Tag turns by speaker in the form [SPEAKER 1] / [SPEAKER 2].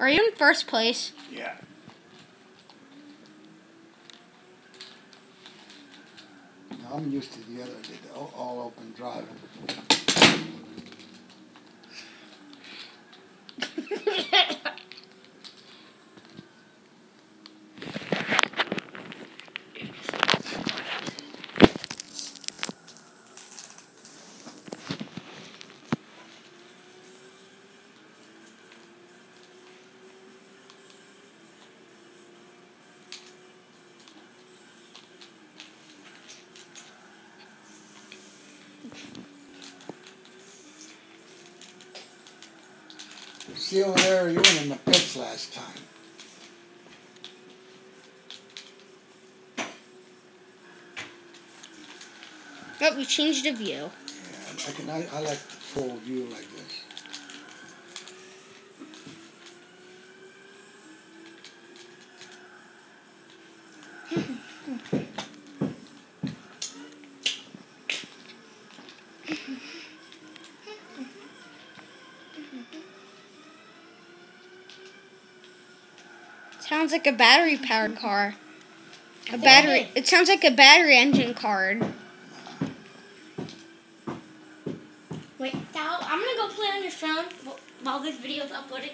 [SPEAKER 1] Are you in first place?
[SPEAKER 2] Yeah. Now, I'm used to the other, the all, all open driving. See over there, you went in the pits last time.
[SPEAKER 1] Oh, we changed the view.
[SPEAKER 2] Yeah, I can, I, I like the full view like this.
[SPEAKER 1] Sounds like a battery powered car. A battery. It sounds like a battery engine car.
[SPEAKER 3] Wait, Sal, I'm gonna go play on your phone while this video's uploading.